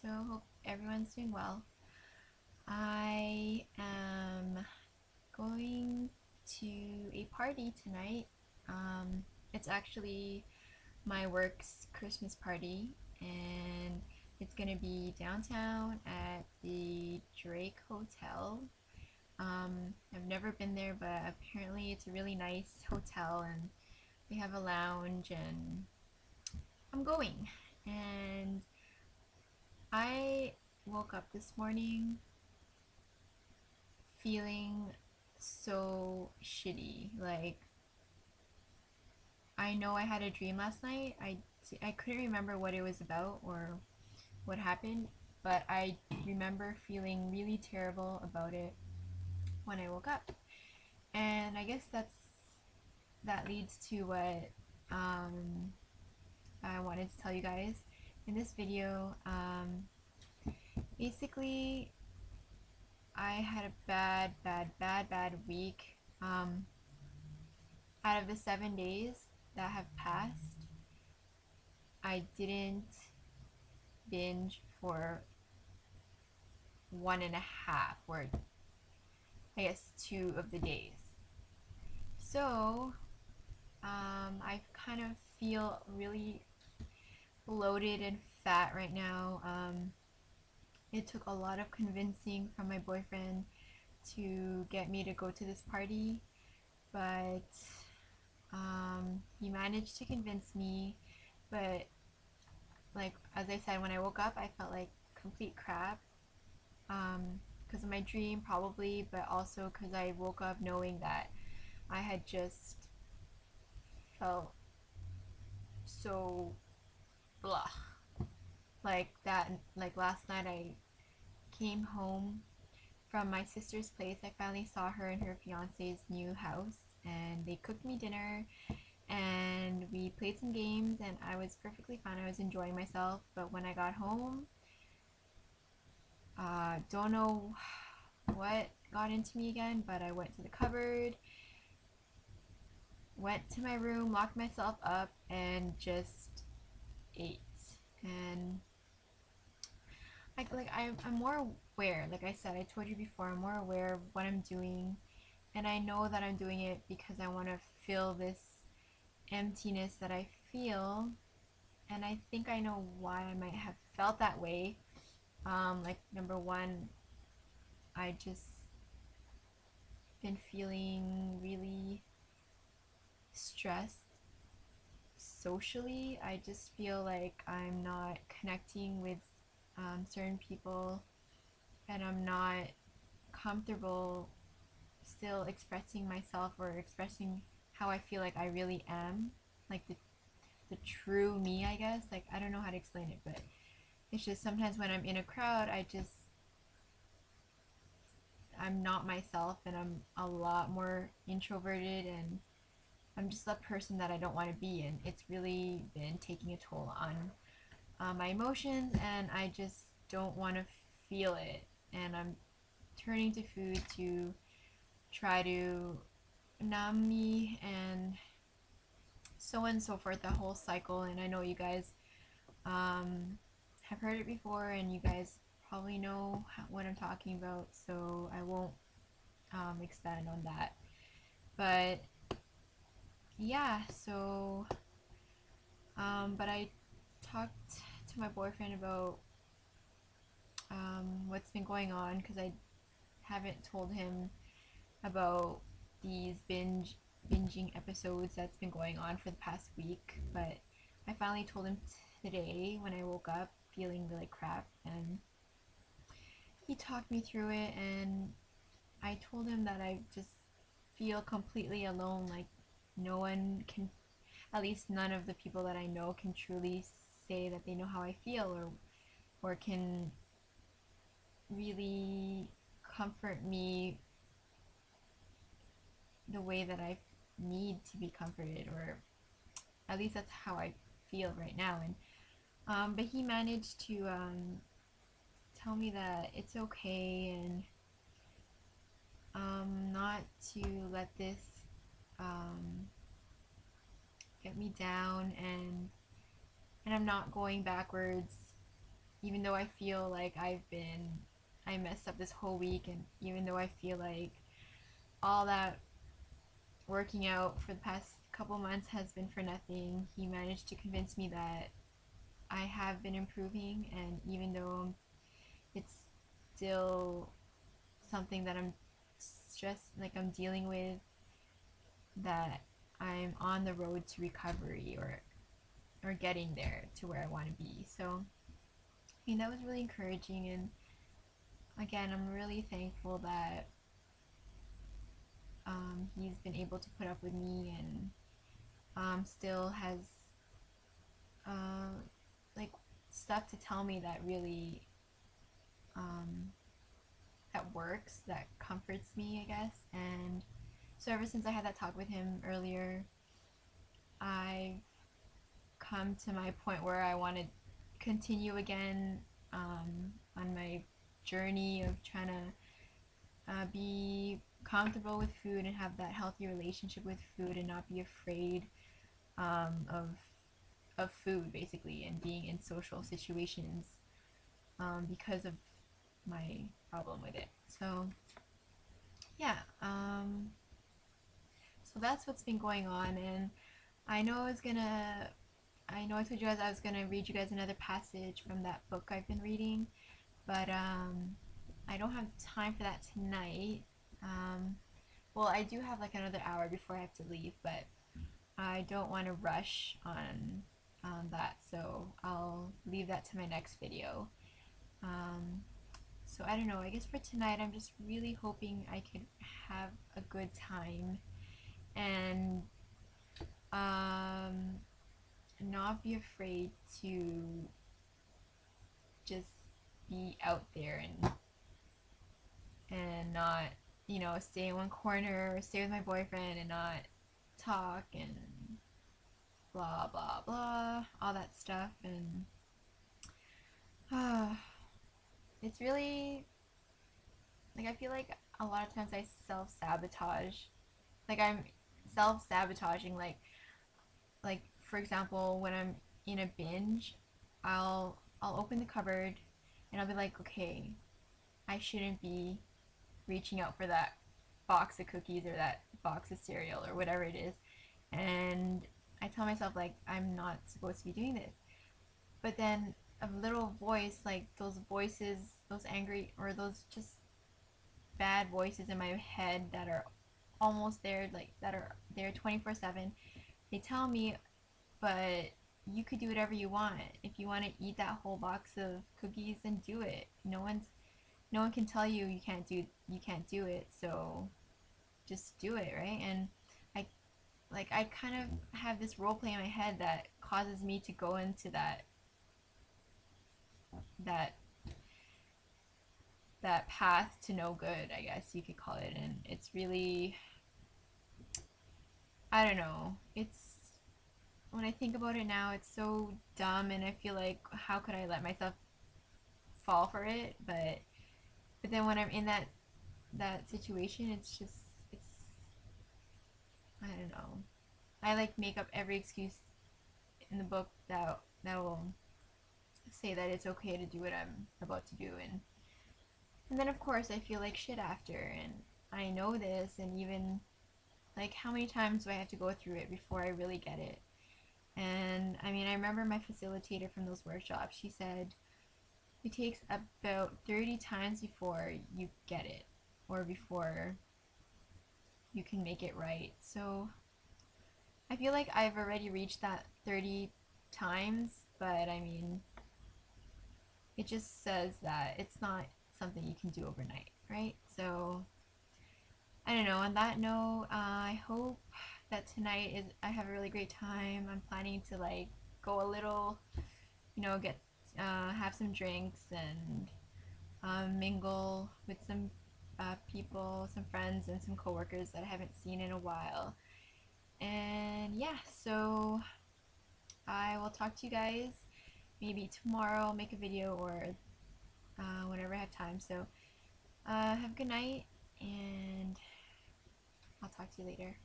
So hope everyone's doing well. I am going to a party tonight. Um, it's actually my work's Christmas party, and it's gonna be downtown at the Drake Hotel. Um, I've never been there, but apparently it's a really nice hotel, and they have a lounge, and I'm going. And I woke up this morning feeling so shitty. Like, I know I had a dream last night. I, I couldn't remember what it was about or what happened, but I remember feeling really terrible about it when I woke up. And I guess that's that leads to what um, I wanted to tell you guys in this video. Um, basically, I had a bad, bad, bad, bad week. Um, out of the seven days that have passed, I didn't binge for one and a half, or I guess two of the days. So, um, I kind of feel really bloated and fat right now. Um, it took a lot of convincing from my boyfriend to get me to go to this party, but um, he managed to convince me. But like as I said, when I woke up, I felt like complete crap because um, of my dream, probably, but also because I woke up knowing that I had just felt so blah like that like last night I came home from my sister's place. I finally saw her in her fiance's new house and they cooked me dinner and we played some games and I was perfectly fine. I was enjoying myself, but when I got home, uh, don't know what got into me again, but I went to the cupboard, went to my room, locked myself up, and just ate. And like I'm, I'm more aware like i said i told you before i'm more aware of what i'm doing and i know that i'm doing it because i want to fill this emptiness that i feel and i think i know why i might have felt that way. Um, like number one i just been feeling really stressed socially. I just feel like i'm not connecting with um, certain people and I'm not comfortable still expressing myself or expressing how I feel like I really am, like the the true me, I guess. Like I don't know how to explain it, but it's just sometimes when I'm in a crowd, I just I'm not myself and I'm a lot more introverted and I'm just the person that I don't want to be and it's really been taking a toll on uh, my emotions and I just don't want to feel it. And I'm turning to food to try to numb me and so on and so forth the whole cycle. And I know you guys um, have heard it before and you guys probably know what I'm talking about so I won't um, expand on that. But yeah so um, but I talked my boyfriend about um, what's been going on because I haven't told him about these binge binging episodes that's been going on for the past week but I finally told him today when I woke up feeling really crap and he talked me through it and I told him that I just feel completely alone like no one can at least none of the people that I know can truly say that they know how I feel or or can really comfort me the way that I need to be comforted or at least that's how I feel right now. And um, but he managed to um, tell me that it's okay and um, not to let this um, get me down and and I'm not going backwards even though I feel like I've been I messed up this whole week and even though I feel like all that working out for the past couple months has been for nothing, he managed to convince me that I have been improving and even though it's still something that I'm stressed like I'm dealing with that I'm on the road to recovery or or getting there to where I want to be. So I mean that was really encouraging and again I'm really thankful that um, he's been able to put up with me and um, still has uh, like stuff to tell me that really um, that works that comforts me I guess and so ever since I had that talk with him earlier I've come to my point where I want to continue again um, on my journey of trying to uh, be comfortable with food and have that healthy relationship with food and not be afraid um, of of food basically and being in social situations um, because of my problem with it. So yeah, um, so that's what's been going on and I know I was gonna I know I told you guys I was gonna read you guys another passage from that book I've been reading, but um, I don't have time for that tonight. Um, well, I do have like another hour before I have to leave, but I don't want to rush on on that, so I'll leave that to my next video. Um, so I don't know. I guess for tonight, I'm just really hoping I could have a good time and um, not be afraid to just be out there and and not you know stay in one corner or stay with my boyfriend and not talk and blah blah blah all that stuff. And uh, it's really like I feel like a lot of times I self sabotage like I'm self sabotaging like like for example when I'm in a binge I'll I'll open the cupboard and I'll be like okay I shouldn't be reaching out for that box of cookies or that box of cereal or whatever it is. And I tell myself like I'm not supposed to be doing this. But then a little voice like those voices those angry or those just bad voices in my head that are almost there like that are there 24 7 they tell me but you could do whatever you want. If you want to eat that whole box of cookies then do it. No one's no one can tell you you can't do you can't do it so just do it right? And i like i kind of have this role play in my head that causes me to go into that that that path to no good i guess you could call it. And it's really i don't know. It's when i think about it now it's so dumb and i feel like how could i let myself fall for it but but then when I'm in that that situation, it's just it's I don't know. I like make up every excuse in the book that that will say that it's okay to do what I'm about to do and and then of course I feel like shit after and I know this and even like how many times do I have to go through it before I really get it? And I mean I remember my facilitator from those workshops, she said it takes about 30 times before you get it or before you can make it right. So I feel like I've already reached that 30 times, but I mean, it just says that it's not something you can do overnight, right? So I don't know. On that note, uh, I hope that tonight is I have a really great time. I'm planning to like go a little, you know, get uh, have some drinks and um, mingle with some uh, people, some friends, and some coworkers that I haven't seen in a while. And yeah, so I will talk to you guys maybe tomorrow, make a video, or uh, whenever I have time. So uh, have a good night, and I'll talk to you later.